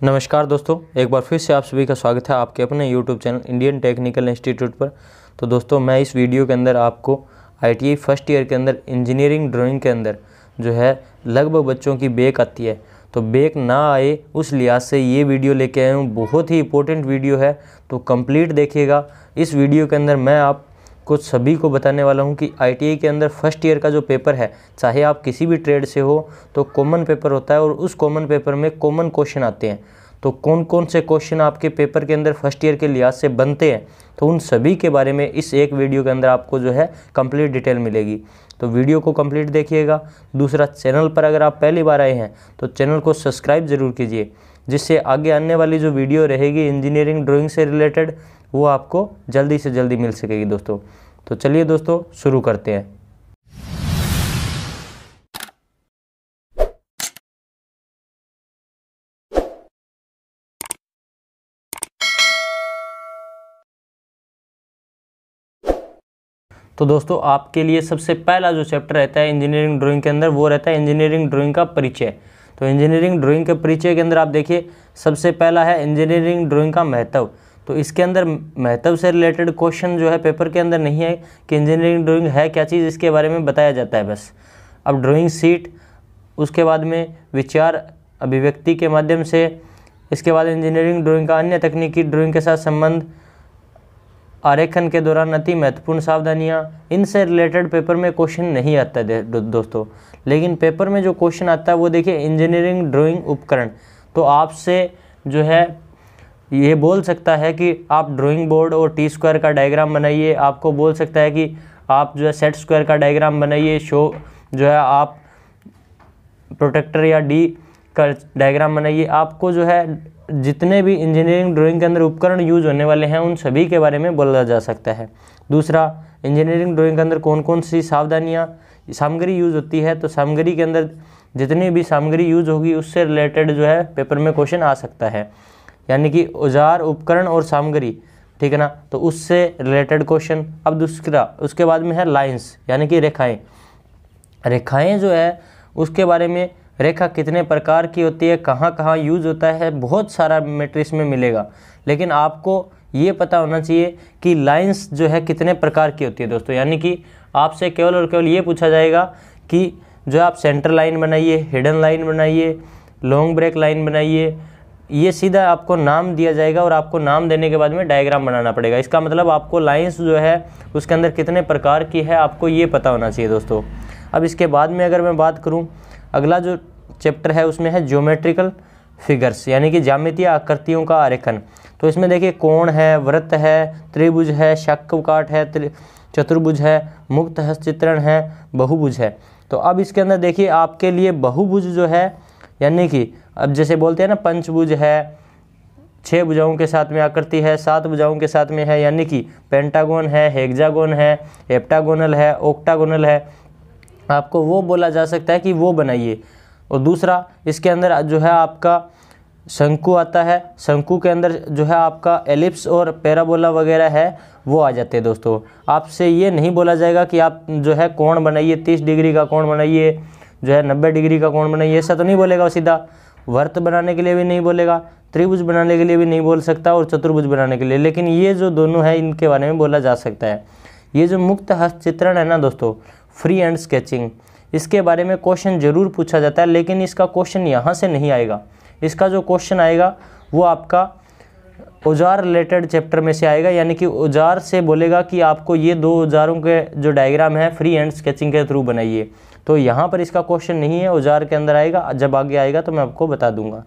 नमस्कार दोस्तों, एक बार फिर से आप सभी का स्वागत है आपके अपने YouTube channel Indian technical institute पर। तो दोस्तों, मैं इस वीडियो के अंदर आपको आईटीआई फ़र्स्ट ईयर के अंदर इंजीनियरिंग ड्राइंग के अंदर जो है, लगभग बच्चों की बेक आती है। तो बेक ना आए, उस लिहाज से ये वीडियो लेके आया हूँ। बहुत ही इंपॉर्टेंट वीडियो है तो कंप्लीट देखिएगा। इस वीडियो के अंदर मैं आप कुछ सभी को बताने वाला हूँ कि आईटीआई के अंदर फ़र्स्ट ईयर का जो पेपर है, चाहे आप किसी भी ट्रेड से हो तो कॉमन पेपर होता है और उस कॉमन पेपर में कॉमन क्वेश्चन आते हैं। तो कौन कौन से क्वेश्चन आपके पेपर के अंदर फ़र्स्ट ईयर के लिहाज से बनते हैं तो उन सभी के बारे में इस एक वीडियो के अंदर आपको जो है कंप्लीट डिटेल मिलेगी। तो वीडियो को कंप्लीट देखिएगा। दूसरा चैनल पर अगर आप पहली बार आए हैं तो चैनल को सब्सक्राइब ज़रूर कीजिए, जिससे आगे आने वाली जो वीडियो रहेगी इंजीनियरिंग ड्राइंग से रिलेटेड वो आपको जल्दी से जल्दी मिल सकेगी दोस्तों। तो चलिए दोस्तों, शुरू करते हैं। तो दोस्तों, आपके लिए सबसे पहला जो चैप्टर रहता है इंजीनियरिंग ड्राइंग के अंदर, वो रहता है इंजीनियरिंग ड्राइंग का परिचय। तो इंजीनियरिंग ड्राइंग के परिचय के अंदर आप देखिए, सबसे पहला है इंजीनियरिंग ड्राइंग का महत्व। तो इसके अंदर महत्व से रिलेटेड क्वेश्चन जो है पेपर के अंदर नहीं है कि इंजीनियरिंग ड्राइंग है क्या चीज़ इसके बारे में बताया जाता है बस। अब ड्राइंग सीट उसके बाद में विचार, अभिव्यक्ति के माध्यम से, इसके बाद इंजीनियरिंग ड्राइंग का अन्य तकनीकी ड्राइंग के साथ संबंध, आरेखन के दौरान अति महत्वपूर्ण सावधानियाँ, इनसे रिलेटेड पेपर में क्वेश्चन नहीं आता है दोस्तों। लेकिन पेपर में जो क्वेश्चन आता है वो देखिए इंजीनियरिंग ड्राइंग उपकरण। तो आपसे जो है ये बोल सकता है कि आप ड्राइंग बोर्ड और टी स्क्वायर का डायग्राम बनाइए। आपको बोल सकता है कि आप जो है सेट स्क्वायर का डायग्राम बनाइए। शो जो है आप प्रोटेक्टर या डी का डायग्राम बनाइए। आपको जो है जितने भी इंजीनियरिंग ड्राइंग के अंदर उपकरण यूज़ होने वाले हैं, उन सभी के बारे में बोला जा सकता है। दूसरा इंजीनियरिंग ड्राइंग के अंदर कौन कौन सी सावधानियाँ, सामग्री यूज़ होती है तो सामग्री के अंदर जितनी भी सामग्री यूज़ होगी, उससे रिलेटेड जो है पेपर में क्वेश्चन आ सकता है। यानी कि औज़ार उपकरण और सामग्री, ठीक है ना? तो उससे रिलेटेड क्वेश्चन अब दूसरा, उसके बाद में है लाइंस यानी कि रेखाएँ। रेखाएँ जो है, उसके बारे में रेखा कितने प्रकार की होती है, कहाँ कहाँ यूज़ होता है, बहुत सारा मेट्रिक्स में मिलेगा। लेकिन आपको ये पता होना चाहिए कि लाइंस जो है कितने प्रकार की होती है दोस्तों। यानी कि आपसे केवल और केवल ये पूछा जाएगा कि जो आप सेंटर लाइन बनाइए हिडन लाइन बनाइए लॉन्ग ब्रेक लाइन बनाइए ये सीधा आपको नाम दिया जाएगा और आपको नाम देने के बाद में डायग्राम बनाना पड़ेगा। इसका मतलब आपको लाइंस जो है, उसके अंदर कितने प्रकार की है, आपको ये पता होना चाहिए दोस्तों। अब इसके बाद में अगर मैं बात करूँ, अगला जो चैप्टर है, उसमें है ज्योमेट्रिकल फिगर्स यानी कि जामितीय आकृतियों का आरेखन। तो इसमें देखिए, कोण है व्रत है, त्रिभुज है शक्काट है चतुर्भुज है, मुक्त हस्तचित्रण है, बहुभुज है। तो अब इसके अंदर देखिए, आपके लिए बहुभुज जो है यानी कि अब जैसे बोलते हैं ना, पंचभुज है छः भुजाओं के साथ में आकृति है, सात भुजाओं के साथ में है, यानी कि पेंटागोन है, हेक्सागोन है एप्टागोनल है, ओक्टागोनल है। आपको वो बोला जा सकता है कि वो बनाइए। और दूसरा, इसके अंदर जो है आपका शंकु आता है, शंकु के अंदर जो है आपका एलिप्स और पैराबोला वगैरह है, वो आ जाते हैं दोस्तों। आपसे ये नहीं बोला जाएगा कि आप जो है कोण बनाइए, तीस डिग्री का कोण बनाइए जो है नब्बे डिग्री का कोण बनाइए ऐसा तो नहीं बोलेगा सीधा। वर्त बनाने के लिए भी नहीं बोलेगा, त्रिभुज बनाने के लिए भी नहीं बोल सकता और चतुर्भुज बनाने के लिए। लेकिन ये जो दोनों है, इनके बारे में बोला जा सकता है। ये जो मुक्त हस्तचित्रण है ना दोस्तों फ्री एंड स्केचिंग इसके बारे में क्वेश्चन ज़रूर पूछा जाता है, लेकिन इसका क्वेश्चन यहाँ से नहीं आएगा। इसका जो क्वेश्चन आएगा, वो आपका औज़ार रिलेटेड चैप्टर में से आएगा, यानी कि औज़ार से बोलेगा कि आपको ये दो औजारों के जो डायग्राम है फ्री एंड स्केचिंग के थ्रू बनाइए। तो यहाँ पर इसका क्वेश्चन नहीं है औज़ार के अंदर आएगा, जब आगे आएगा तो मैं आपको बता दूँगा।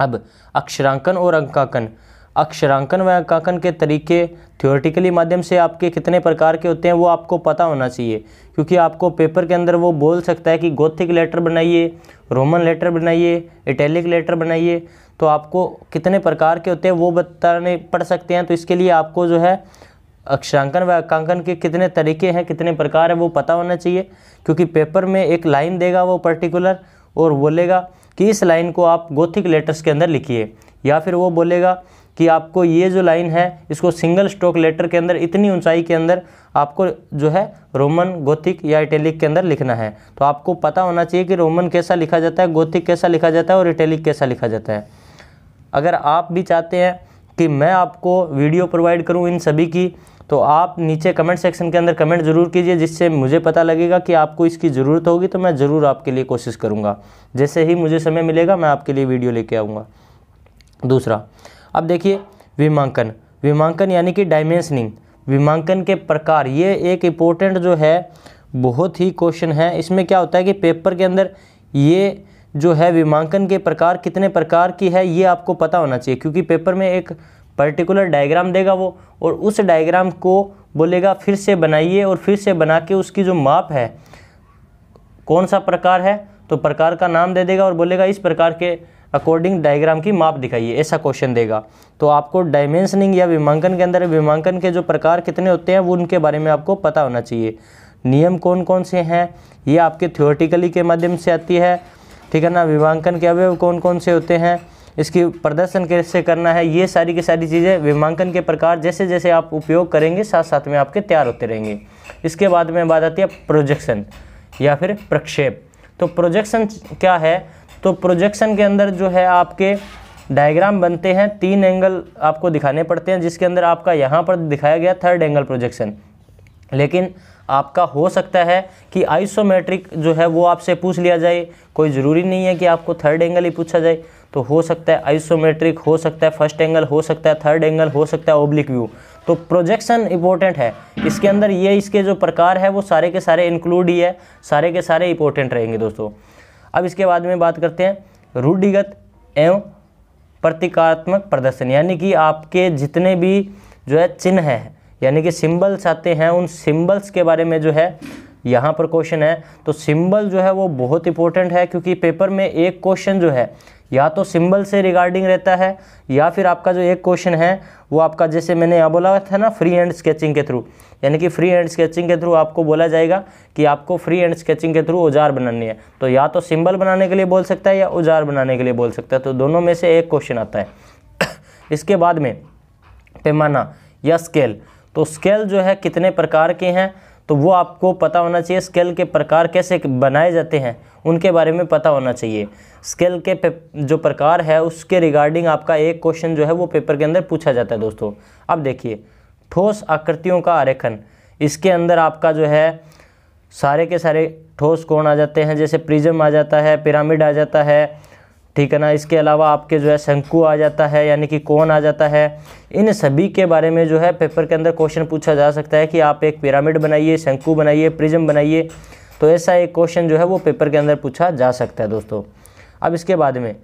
अब, अक्षरांकन और अंकांकन। अक्षरांकन व अंकांकन के तरीके थियोरटिकली माध्यम से आपके कितने प्रकार के होते हैं, वो आपको पता होना चाहिए। क्योंकि आपको पेपर के अंदर वो बोल सकता है कि गोथिक लेटर बनाइए रोमन लेटर बनाइए इटैलिक लेटर बनाइए तो आपको कितने प्रकार के होते हैं वो बताने पड़ सकते हैं। तो इसके लिए आपको जो है अक्षरांकन व अंकांकन के कितने तरीके हैं, कितने प्रकार हैं, वो पता होना चाहिए, क्योंकि पेपर में एक लाइन देगा वो पर्टिकुलर और बोलेगा कि इस लाइन को आप गोथिक लेटर्स के अंदर लिखिए, या फिर वो बोलेगा कि आपको ये जो लाइन है, इसको सिंगल स्ट्रोक लेटर के अंदर, इतनी ऊंचाई के अंदर आपको जो है रोमन गोथिक या इटैलिक के अंदर लिखना है। तो आपको पता होना चाहिए कि रोमन कैसा लिखा जाता है, गोथिक कैसा लिखा जाता है और इटैलिक कैसा लिखा जाता है। अगर आप भी चाहते हैं कि मैं आपको वीडियो प्रोवाइड करूँ इन सभी की तो आप नीचे कमेंट सेक्शन के अंदर कमेंट ज़रूर कीजिए, जिससे मुझे पता लगेगा कि आपको इसकी ज़रूरत होगी तो मैं ज़रूर आपके लिए कोशिश करूँगा। जैसे ही मुझे समय मिलेगा, मैं आपके लिए वीडियो लेके आऊँगा। दूसरा, अब देखिए, विमांकन। विमांकन यानी कि डायमेंशनिंग विमांकन के प्रकार, ये एक इम्पोर्टेंट जो है, बहुत ही क्वेश्चन है। इसमें क्या होता है कि पेपर के अंदर ये जो है, विमांकन के प्रकार, कितने प्रकार की है, ये आपको पता होना चाहिए। क्योंकि पेपर में एक पर्टिकुलर डायग्राम देगा वो और उस डायग्राम को बोलेगा फिर से बनाइए और फिर से बना के उसकी जो माप है, कौन सा प्रकार है तो प्रकार का नाम दे देगा और बोलेगा इस प्रकार के अकॉर्डिंग डायग्राम की माप दिखाइए, ऐसा क्वेश्चन देगा। तो आपको डायमेंशनिंग या विमांकन के अंदर, विमांकन के जो प्रकार कितने होते हैं, वो उनके बारे में आपको पता होना चाहिए। नियम कौन कौन से हैं, ये आपके थियोरटिकली के माध्यम से आती है, ठीक है ना? विमांकन के अवयव कौन कौन से होते हैं इसकी प्रदर्शन कैसे करना है, ये सारी की सारी चीज़ें विमांकन के प्रकार जैसे जैसे आप उपयोग करेंगे साथ साथ में आपके तैयार होते रहेंगे। इसके बाद में बात आती है प्रोजेक्शन या फिर प्रक्षेप। तो प्रोजेक्शन क्या है? तो प्रोजेक्शन के अंदर जो है आपके डायग्राम बनते हैं, तीन एंगल आपको दिखाने पड़ते हैं, जिसके अंदर आपका यहाँ पर दिखाया गया थर्ड एंगल प्रोजेक्शन। लेकिन आपका हो सकता है कि आइसोमेट्रिक जो है वो आपसे पूछ लिया जाए। कोई ज़रूरी नहीं है कि आपको थर्ड एंगल ही पूछा जाए। तो हो सकता है आइसोमेट्रिक हो सकता है फ़र्स्ट एंगल हो सकता है थर्ड एंगल हो सकता है ओब्लिक व्यू तो प्रोजेक्शन इंपॉर्टेंट है. इसके अंदर ये इसके जो प्रकार है वो सारे के सारे इंक्लूड ही है. सारे के सारे इंपॉर्टेंट रहेंगे दोस्तों. अब इसके बाद में बात करते हैं रूढ़िगत एवं प्रतीकात्मक प्रदर्शन. यानी कि आपके जितने भी जो है चिन्ह है, यानी कि सिंबल्स आते हैं, उन सिंबल्स के बारे में जो है यहाँ पर क्वेश्चन है तो सिंबल जो है वो बहुत इंपॉर्टेंट है क्योंकि पेपर में एक क्वेश्चन जो है, या तो सिंबल से रिगार्डिंग रहता है, या फिर आपका जो एक क्वेश्चन है, वो आपका जैसे मैंने यहाँ बोला था ना फ्री एंड स्केचिंग के थ्रू यानी कि फ्री एंड स्केचिंग के थ्रू आपको बोला जाएगा कि आपको फ्री एंड स्केचिंग के थ्रू औज़ार बनानी है। तो या तो सिंबल बनाने के लिए बोल सकता है या औज़ार बनाने के लिए बोल सकता है तो दोनों में से एक क्वेश्चन आता है। इसके बाद में, पैमाना या स्केल तो स्केल जो है कितने प्रकार के हैं तो वो आपको पता होना चाहिए स्केल के प्रकार कैसे बनाए जाते हैं, उनके बारे में पता होना चाहिए। स्केल के जो प्रकार है, उसके रिगार्डिंग आपका एक क्वेश्चन जो है वो पेपर के अंदर पूछा जाता है दोस्तों। अब देखिए, ठोस आकृतियों का आरेखन। इसके अंदर आपका जो है, सारे के सारे ठोस कोण आ जाते हैं, जैसे प्रिज्म आ जाता है, पिरामिड आ जाता है ठीक है ना? इसके अलावा आपके जो है शंकु आ जाता है, यानी कि कौन आ जाता है? इन सभी के बारे में जो है पेपर के अंदर क्वेश्चन पूछा जा सकता है कि आप एक पिरामिड बनाइए, शंकु बनाइए प्रिज्म बनाइए। तो ऐसा एक क्वेश्चन जो है वो पेपर के अंदर पूछा जा सकता है दोस्तों। अब इसके बाद में,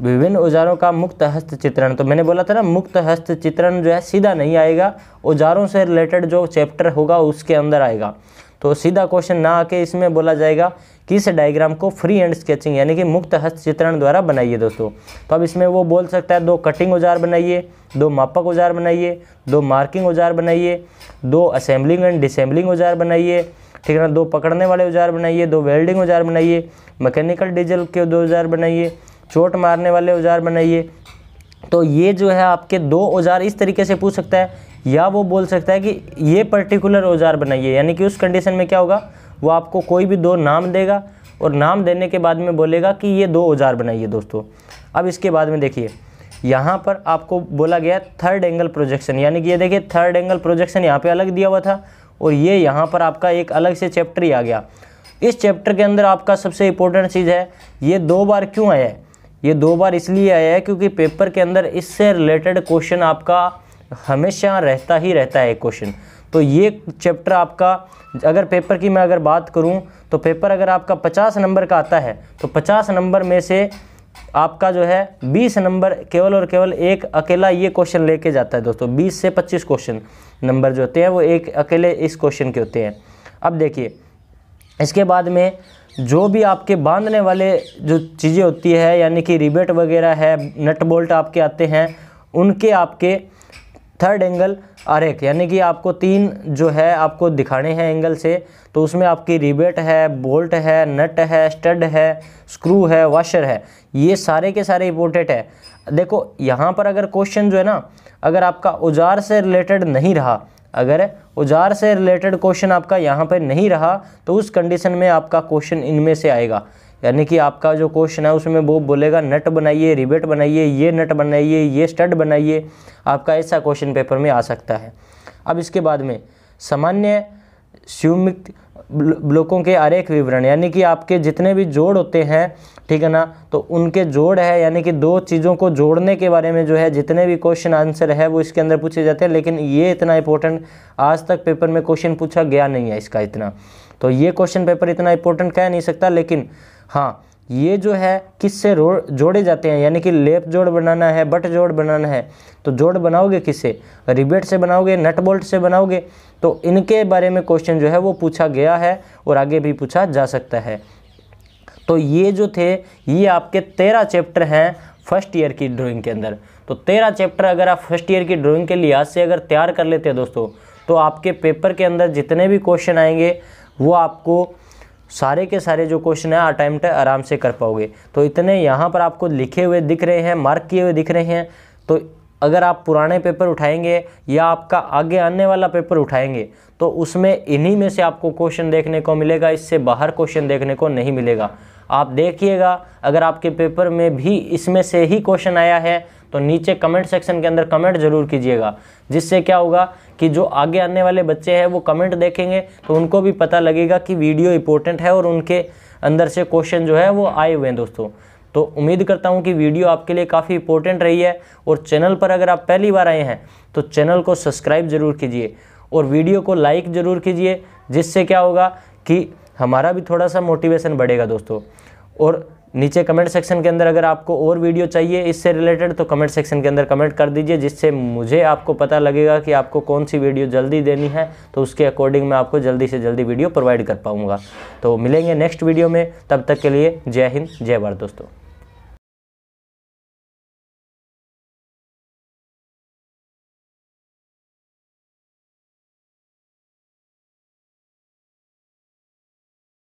विभिन्न औजारों का मुक्त हस्त चित्रण तो मैंने बोला था ना, मुक्त हस्त चित्रण जो है सीधा नहीं आएगा, औजारों से रिलेटेड जो चैप्टर होगा उसके अंदर आएगा। तो सीधा क्वेश्चन ना आके इसमें बोला जाएगा कि इस डायग्राम को फ्री हैंड स्केचिंग, यानी कि मुक्त हस्त चित्रण द्वारा बनाइए दोस्तों। तो अब इसमें वो बोल सकता है, दो कटिंग औज़ार बनाइए, दो मापक औज़ार बनाइए, दो मार्किंग औज़ार बनाइए, दो असेंबलिंग एंड डिसेंबलिंग औज़ार बनाइए, ठीक है ना, दो पकड़ने वाले औज़ार बनाइए, दो वेल्डिंग औज़ार बनाइए, मैकेनिकल डीजल के दो औज़ार बनाइए, चोट मारने वाले औज़ार बनाइए तो ये जो है आपके दो औज़ार इस तरीके से पूछ सकता है, या वो बोल सकता है कि ये पर्टिकुलर औज़ार बनाइए। यानी कि उस कंडीशन में क्या होगा, वो आपको कोई भी दो नाम देगा और नाम देने के बाद में बोलेगा कि ये दो औज़ार बनाइए दोस्तों। अब इसके बाद में देखिए, यहाँ पर आपको बोला गया थर्ड एंगल प्रोजेक्शन यानी कि ये देखिए थर्ड एंगल प्रोजेक्शन यहाँ पे अलग दिया हुआ था और ये यहाँ पर आपका एक अलग से चैप्टर ही आ गया। इस चैप्टर के अंदर आपका सबसे इंपॉर्टेंट चीज़ है, ये दो बार क्यों आया है? ये दो बार इसलिए आया है क्योंकि पेपर के अंदर इससे रिलेटेड क्वेश्चन आपका हमेशा रहता ही रहता है क्वेश्चन तो ये चैप्टर आपका, अगर पेपर की मैं अगर बात करूँ तो पेपर अगर आपका 50 नंबर का आता है तो 50 नंबर में से आपका जो है 20 नंबर केवल और केवल एक अकेला ये क्वेश्चन लेके जाता है दोस्तों 20 से 25 क्वेश्चन नंबर जो होते हैं, वो एक अकेले इस क्वेश्चन के होते हैं। अब देखिए, इसके बाद में जो भी आपके बांधने वाले जो चीज़ें होती है, यानी कि रिबेट वगैरह है, नट बोल्ट आपके आते हैं, उनके आपके थर्ड एंगल आरेख, यानी कि आपको तीन जो है, आपको दिखाने हैं एंगल से तो उसमें आपकी रिबेट है, बोल्ट है, नट है, स्टड है स्क्रू है वाशर है, ये सारे के सारे इंपोर्टेंट है। देखो, यहाँ पर अगर क्वेश्चन जो है ना, अगर आपका औज़ार से रिलेटेड नहीं रहा अगर औज़ार से रिलेटेड क्वेश्चन आपका यहाँ पर नहीं रहा तो उस कंडीशन में आपका क्वेश्चन इनमें से आएगा। यानी कि आपका जो क्वेश्चन है, उसमें वो बोलेगा, नट बनाइए, रिबेट बनाइए, ये नट बनाइए, ये स्टड बनाइए। आपका ऐसा क्वेश्चन पेपर में आ सकता है। अब इसके बाद में, सामान्य शिवमित ब्लॉकों के आरेख विवरण, यानी कि आपके जितने भी जोड़ होते हैं ठीक है ना? तो उनके जोड़ है, यानी कि दो चीज़ों को जोड़ने के बारे में जो है, जितने भी क्वेश्चन आंसर है, वो इसके अंदर पूछे जाते हैं, लेकिन ये इतना इंपॉर्टेंट आज तक पेपर में क्वेश्चन पूछा गया नहीं है इसका इतना। तो ये क्वेश्चन पेपर इतना इंपॉर्टेंट कह नहीं सकता, लेकिन हाँ ये जो है, किससे जोड़े जाते हैं? यानी कि लेप जोड़ बनाना है, बट जोड़ बनाना है। तो जोड़ बनाओगे किससे? रिबेट से बनाओगे नट बोल्ट से बनाओगे? तो इनके बारे में क्वेश्चन जो है, वो पूछा गया है और आगे भी पूछा जा सकता है। तो ये जो थे, ये आपके तेरह चैप्टर हैं फ़र्स्ट ईयर की ड्राइंग के अंदर। तो तेरह चैप्टर अगर आप फ़र्स्ट ईयर की ड्राइंग के लिहाज से अगर तैयार कर लेते हैं दोस्तों तो आपके पेपर के अंदर जितने भी क्वेश्चन आएँगे, वो आपको सारे के सारे जो क्वेश्चन है अटैम्प्ट आराम से कर पाओगे। तो इतने यहाँ पर आपको लिखे हुए दिख रहे हैं मार्क किए हुए दिख रहे हैं। तो अगर आप पुराने पेपर उठाएँगे या आपका आगे आने वाला पेपर उठाएँगे तो उसमें इन्हीं में से आपको क्वेश्चन देखने को मिलेगा, इससे बाहर क्वेश्चन देखने को नहीं मिलेगा। आप देखिएगा, अगर आपके पेपर में भी इसमें से ही क्वेश्चन आया है तो नीचे कमेंट सेक्शन के अंदर कमेंट ज़रूर कीजिएगा। जिससे क्या होगा कि जो आगे आने वाले बच्चे हैं, वो कमेंट देखेंगे तो उनको भी पता लगेगा कि वीडियो इंपॉर्टेंट है और उनके अंदर से क्वेश्चन जो है, वो आए हुए हैं दोस्तों। तो उम्मीद करता हूँ कि वीडियो आपके लिए काफ़ी इंपॉर्टेंट रही है, और चैनल पर अगर आप पहली बार आए हैं तो चैनल को सब्सक्राइब ज़रूर कीजिए, और वीडियो को लाइक ज़रूर कीजिए, जिससे क्या होगा कि हमारा भी थोड़ा सा मोटिवेशन बढ़ेगा दोस्तों। और नीचे कमेंट सेक्शन के अंदर अगर आपको और वीडियो चाहिए इससे रिलेटेड तो कमेंट सेक्शन के अंदर कमेंट कर दीजिए, जिससे मुझे आपको पता लगेगा कि आपको कौन सी वीडियो जल्दी देनी है तो उसके अकॉर्डिंग मैं आपको जल्दी से जल्दी वीडियो प्रोवाइड कर पाऊँगा। तो मिलेंगे नेक्स्ट वीडियो में, तब तक के लिए जय हिंद, जय भारत दोस्तों।